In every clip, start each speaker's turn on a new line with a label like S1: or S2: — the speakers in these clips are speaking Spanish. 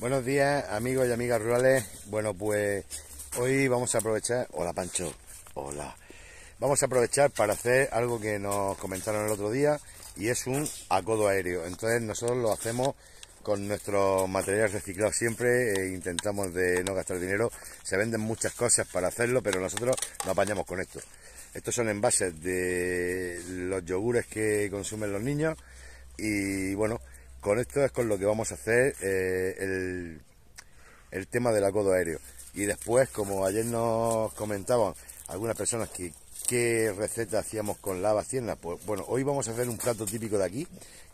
S1: Buenos días amigos y amigas rurales. Bueno pues hoy vamos a aprovechar... Hola Pancho, hola. Vamos a aprovechar para hacer algo que nos comentaron el otro día y es un acodo aéreo. Entonces nosotros lo hacemos con nuestros materiales reciclados siempre e intentamos de no gastar dinero. Se venden muchas cosas para hacerlo, pero nosotros nos apañamos con esto. Estos son envases de los yogures que consumen los niños y bueno, con esto es con lo que vamos a hacer eh, el, el, tema del acodo aéreo. Y después, como ayer nos comentaban algunas personas que qué receta hacíamos con lava cierna, pues bueno, hoy vamos a hacer un plato típico de aquí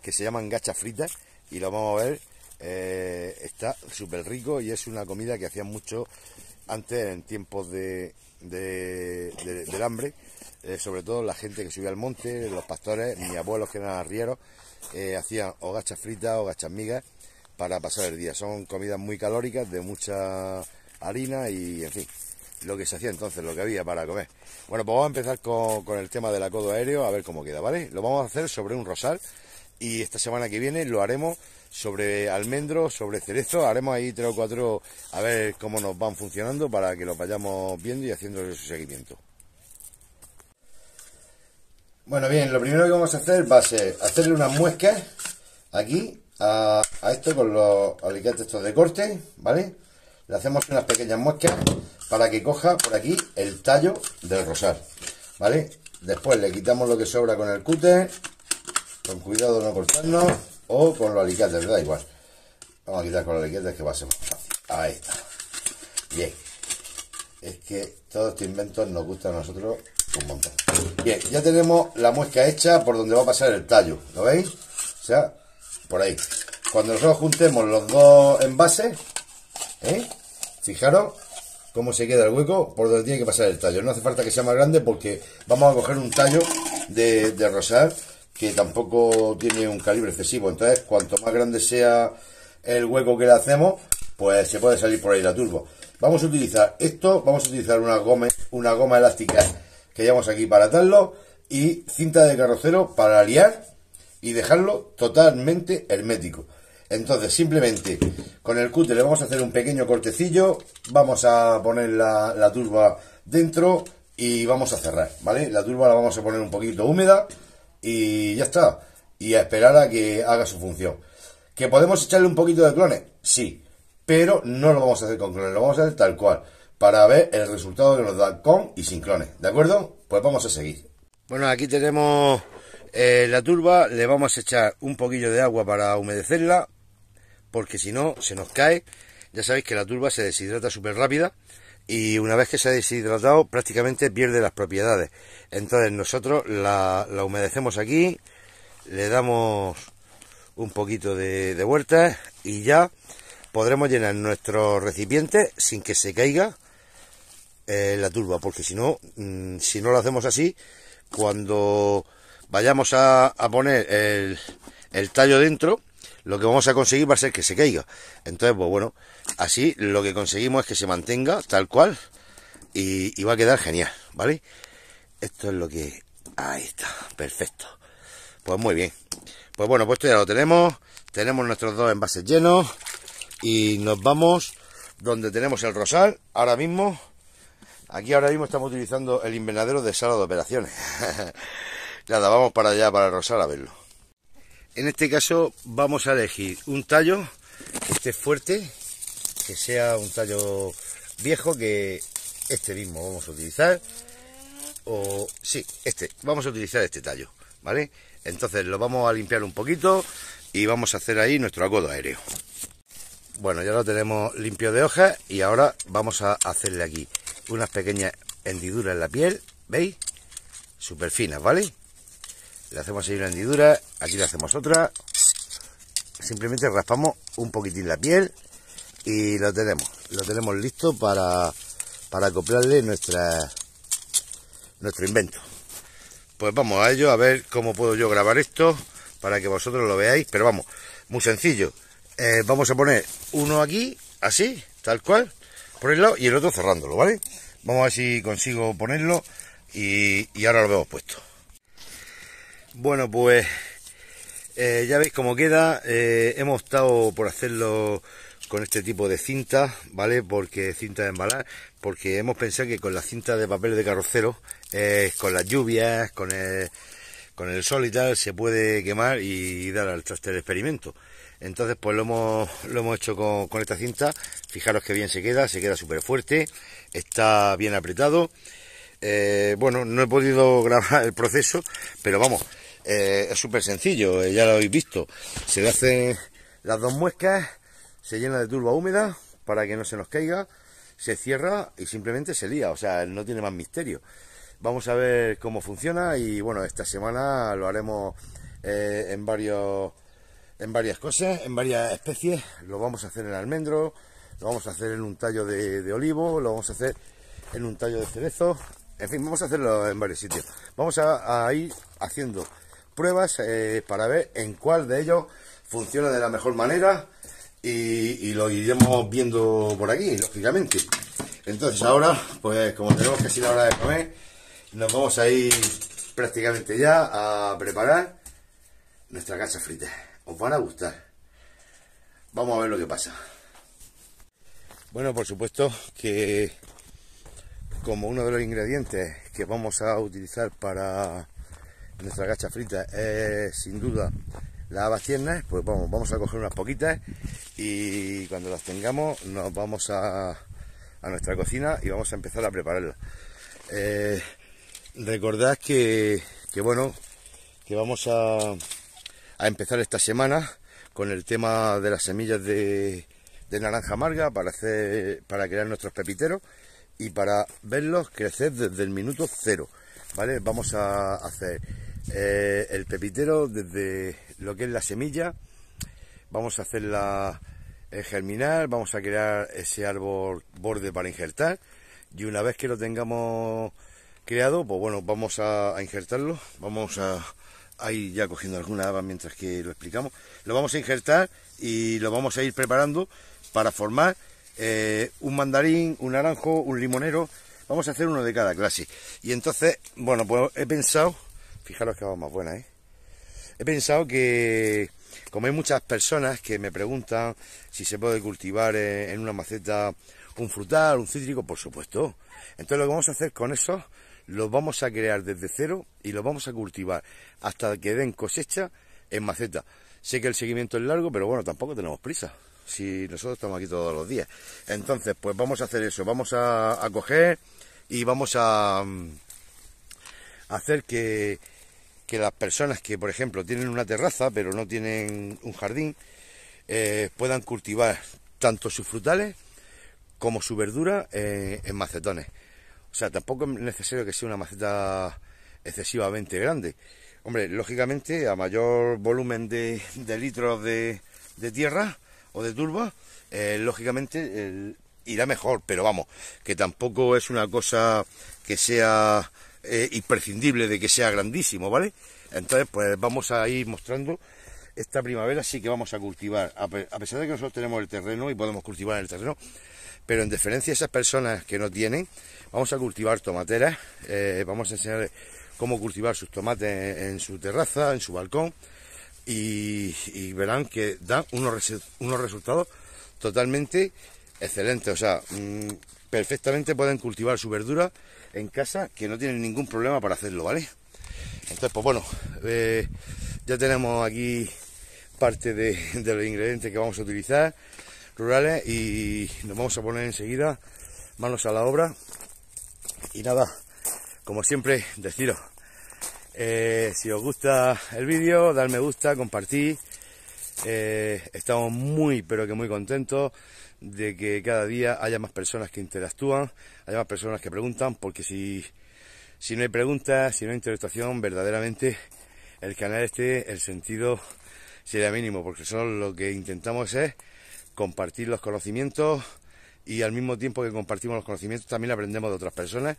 S1: que se llaman gachas fritas y lo vamos a ver. Eh, está súper rico y es una comida que hacían mucho antes en tiempos de, del hambre, eh, sobre todo la gente que subía al monte, los pastores, mis abuelos que eran arrieros, eh, hacían o gachas fritas o gachas migas para pasar el día. Son comidas muy calóricas, de mucha harina y, en fin, lo que se hacía entonces, lo que había para comer. Bueno, pues vamos a empezar con, el tema del acodo aéreo, a ver cómo queda, ¿vale? Lo vamos a hacer sobre un rosal y esta semana que viene lo haremos sobre almendro, sobre cerezo, haremos ahí tres o cuatro a ver cómo nos van funcionando para que lo vayamos viendo y haciendo su seguimiento. Bueno, bien, lo primero que vamos a hacer va a ser hacerle unas muescas aquí a, esto con los alicates estos de corte, ¿vale? Le hacemos unas pequeñas muescas para que coja por aquí el tallo del rosal, ¿vale? Después le quitamos lo que sobra con el cúter, con cuidado no cortarnos, o con los alicates, da igual. Vamos a quitar con los alicates que va a ser más fácil. Ahí está. Bien. Es que todo este invento nos gusta a nosotros. Bien, ya tenemos la muesca hecha por donde va a pasar el tallo, ¿lo veis? O sea, por ahí. Cuando nosotros juntemos los dos envases, ¿eh? fijaros cómo se queda el hueco por donde tiene que pasar el tallo. No hace falta que sea más grande porque vamos a coger un tallo de, de rosal que tampoco tiene un calibre excesivo. Entonces, cuanto más grande sea el hueco que le hacemos, pues se puede salir por ahí la turbo. Vamos a utilizar esto, vamos a utilizar una goma, una goma elástica que llevamos aquí para atarlo y cinta de carrocero para liar y dejarlo totalmente hermético. Entonces, simplemente con el cúter le vamos a hacer un pequeño cortecillo, vamos a poner la, turba dentro y vamos a cerrar, ¿vale? La turba la vamos a poner un poquito húmeda y ya está. Y a esperar a que haga su función. ¿Que podemos echarle un poquito de clones? Sí, pero no lo vamos a hacer con clones, lo vamos a hacer tal cual para ver el resultado que nos da con y sin clones. ¿De acuerdo? Pues vamos a seguir. Bueno, aquí tenemos eh, la turba, le vamos a echar un poquillo de agua para humedecerla, porque si no se nos cae. Ya sabéis que la turba se deshidrata súper rápida y una vez que se ha deshidratado prácticamente pierde las propiedades. Entonces nosotros la, humedecemos aquí, le damos un poquito de, de y ya podremos llenar nuestro recipiente sin que se caiga eh, la turba, porque si no, mm, si no lo hacemos así, cuando vayamos a, poner el, tallo dentro, lo que vamos a conseguir va a ser que se caiga. Entonces, pues bueno, así lo que conseguimos es que se mantenga tal cual y, y va a quedar genial, ¿vale? Esto es lo que... Ahí está, perfecto. Pues muy bien. Pues bueno, pues esto ya lo tenemos. Tenemos nuestros dos envases llenos. Y nos vamos donde tenemos el rosal. Ahora mismo Aquí ahora mismo estamos utilizando el invernadero de sala de operaciones. Nada, vamos para allá, para Rosal, a verlo. En este caso vamos a elegir un tallo que esté fuerte, que sea un tallo viejo, que este mismo vamos a utilizar. O sí, este, vamos a utilizar este tallo, ¿vale? Entonces lo vamos a limpiar un poquito y vamos a hacer ahí nuestro acodo aéreo. Bueno, ya lo tenemos limpio de hojas y ahora vamos a hacerle aquí unas pequeñas hendiduras en la piel, ¿veis? Súper finas, ¿vale? Le hacemos ahí una hendidura, aquí le hacemos otra. Simplemente raspamos un poquitín la piel y lo tenemos. Lo tenemos listo para, para acoplarle nuestra, nuestro invento. Pues vamos a ello, a ver cómo puedo yo grabar esto para que vosotros lo veáis. Pero vamos, muy sencillo. Eh, vamos a poner uno aquí, así, tal cual por el lado y el otro cerrándolo, ¿vale? Vamos a ver si consigo ponerlo y, ahora lo vemos puesto. Bueno, pues Eh, ya veis cómo queda. Eh, hemos estado por hacerlo con este tipo de cinta, ¿vale? Porque cinta de embalar, porque hemos pensado que con la cinta de papel de carrocero, eh, con las lluvias, con el, con el sol y tal, se puede quemar y dar al traste del experimento. Entonces, pues lo hemos, lo hemos hecho con, esta cinta. Fijaros que bien se queda, se queda súper fuerte, está bien apretado. bueno, no he podido grabar el proceso, pero vamos, eh, es súper sencillo, eh, ya lo habéis visto. Se le hacen las dos muescas, se llena de turba húmeda para que no se nos caiga, se cierra y simplemente se lía, o sea, no tiene más misterio. Vamos a ver cómo funciona y bueno, esta semana lo haremos eh, en varios en varias cosas, en varias especies. Lo vamos a hacer en almendro, lo vamos a hacer en un tallo de, olivo, lo vamos a hacer en un tallo de cerezo. En fin, vamos a hacerlo en varios sitios. Vamos a ir haciendo pruebas eh, para ver en cuál de ellos funciona de la mejor manera y, lo iremos viendo por aquí, lógicamente. Entonces ahora, pues como tenemos que ir a hora de comer, nos vamos a ir prácticamente ya a preparar nuestra casa frita. Os van a gustar. Vamos a ver lo que pasa. Bueno, por supuesto que como uno de los ingredientes que vamos a utilizar para nuestra gacha frita es sin duda las habas tiernas, pues vamos, vamos a coger unas poquitas y cuando las tengamos nos vamos a, a nuestra cocina y vamos a empezar a prepararlas. Eh, recordad que, que, bueno, que vamos a, a, empezar esta semana con el tema de las semillas de, de naranja amarga para hacer, para crear nuestros pepiteros y para verlos crecer desde el minuto cero. ¿Vale? Vamos a hacer eh, el pepitero desde lo que es la semilla, vamos a hacerla eh, germinar, vamos a crear ese árbol borde para injertar y una vez que lo tengamos creado, pues bueno, vamos a, injertarlo, vamos a, ir ya cogiendo alguna haba mientras que lo explicamos, lo vamos a injertar y lo vamos a ir preparando para formar eh, un mandarín, un naranjo, un limonero, vamos a hacer uno de cada clase. Y entonces, bueno, pues he pensado Fijaros que va más buena, ¿eh? He pensado que, como hay muchas personas que me preguntan si se puede cultivar en una maceta un frutal, un cítrico, por supuesto. Entonces lo que vamos a hacer con eso, los vamos a crear desde cero y los vamos a cultivar hasta que den cosecha en maceta. Sé que el seguimiento es largo, pero bueno, tampoco tenemos prisa. Si nosotros estamos aquí todos los días. Entonces, pues vamos a hacer eso. Vamos a, coger y vamos a, mm, hacer que, que las personas que, por ejemplo, tienen una terraza pero no tienen un jardín, eh, puedan cultivar tanto sus frutales como su verdura eh, en macetones. O sea, tampoco es necesario que sea una maceta excesivamente grande. Hombre, lógicamente, a mayor volumen de, litros de, tierra o de turba, eh, lógicamente irá mejor, pero vamos, que tampoco es una cosa que sea eh, imprescindible de que sea grandísimo, ¿vale? Entonces, pues vamos a ir mostrando esta primavera sí que vamos a cultivar, a pesar de que nosotros tenemos el terreno y podemos cultivar el terreno, pero en diferencia a esas personas que no tienen, vamos a cultivar tomateras, eh, vamos a enseñarles cómo cultivar sus tomates en, su terraza, en su balcón, y, verán que dan unos, unos resultados totalmente excelentes, o sea, mm, perfectamente pueden cultivar su verdura en casa que no tienen ningún problema para hacerlo, ¿vale? Entonces, pues bueno, eh, ya tenemos aquí parte de, los ingredientes que vamos a utilizar rurales y nos vamos a poner enseguida manos a la obra. Y nada, como siempre deciros eh, si os gusta el vídeo, dar me gusta, compartir. Eh, estamos muy pero que muy contentos de que cada día haya más personas que interactúan, haya más personas que preguntan, porque si, si no hay preguntas, si no hay interactuación, verdaderamente el canal este, el sentido sería mínimo, porque solo lo que intentamos es compartir los conocimientos y al mismo tiempo que compartimos los conocimientos también aprendemos de otras personas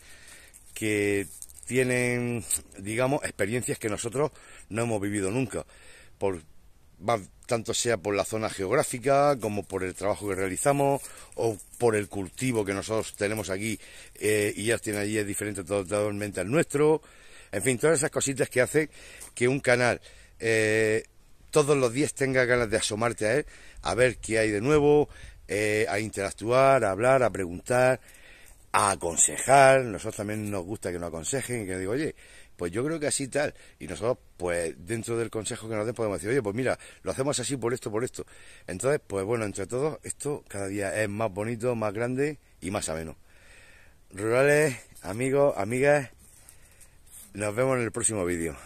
S1: que tienen, digamos, experiencias que nosotros no hemos vivido nunca. Por, tanto sea por la zona geográfica como por el trabajo que realizamos o por el cultivo que nosotros tenemos aquí eh, y ya tienen allí es diferente totalmente al nuestro. En fin, todas esas cositas que hacen que un canal eh, todos los días tengas ganas de asomarte a él, a ver qué hay de nuevo, eh, a interactuar, a hablar, a preguntar, a aconsejar. Nosotros también nos gusta que nos aconsejen que digo, oye, pues yo creo que así tal. Y nosotros, pues dentro del consejo que nos den, podemos decir, oye, pues mira, lo hacemos así por esto, por esto. Entonces, pues bueno, entre todos, esto cada día es más bonito, más grande y más ameno. Rurales, amigos, amigas, nos vemos en el próximo vídeo.